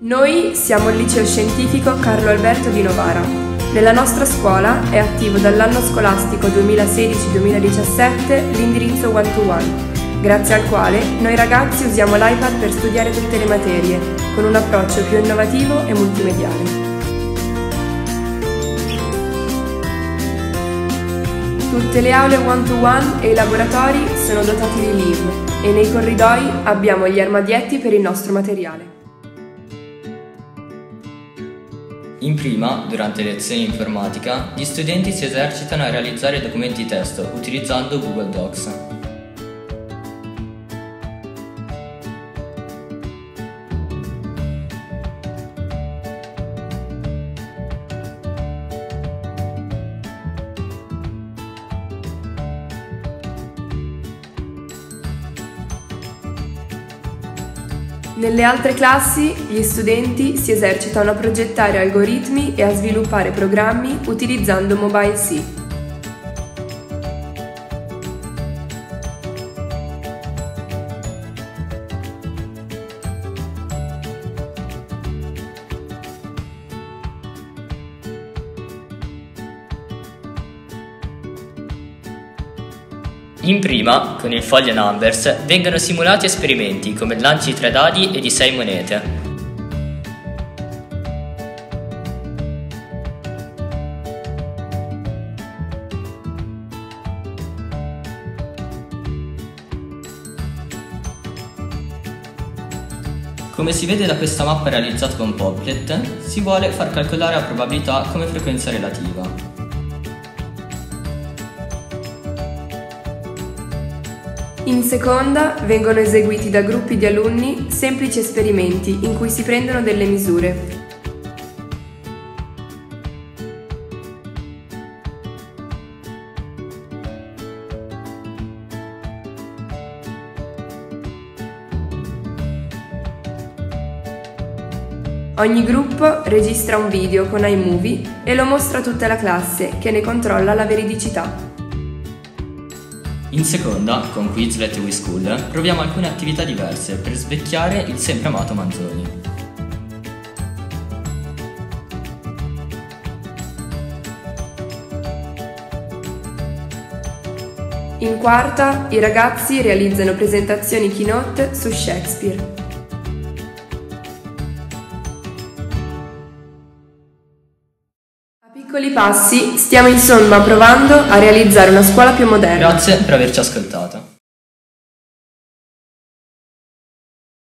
Noi siamo il liceo scientifico Carlo Alberto di Novara. Nella nostra scuola è attivo dall'anno scolastico 2016-2017 l'indirizzo One to One, grazie al quale noi ragazzi usiamo l'iPad per studiare tutte le materie, con un approccio più innovativo e multimediale. Tutte le aule one-to-one e i laboratori sono dotati di LIV e nei corridoi abbiamo gli armadietti per il nostro materiale. In prima, durante le lezioni informatica, gli studenti si esercitano a realizzare documenti testo utilizzando Google Docs. Nelle altre classi gli studenti si esercitano a progettare algoritmi e a sviluppare programmi utilizzando Mobile In prima, con il foglio Numbers, vengono simulati esperimenti come lanci di tre dadi e di sei monete. Come si vede da questa mappa realizzata con Poplet, si vuole far calcolare la probabilità come frequenza relativa. In seconda vengono eseguiti da gruppi di alunni semplici esperimenti in cui si prendono delle misure. Ogni gruppo registra un video con iMovie e lo mostra a tutta la classe che ne controlla la veridicità. In seconda, con Quizlet e WeSchool, proviamo alcune attività diverse per svecchiare il sempre amato Manzoni. In quarta, i ragazzi realizzano presentazioni keynote su Shakespeare. Piccoli passi stiamo insomma provando a realizzare una scuola più moderna. Grazie per averci ascoltato.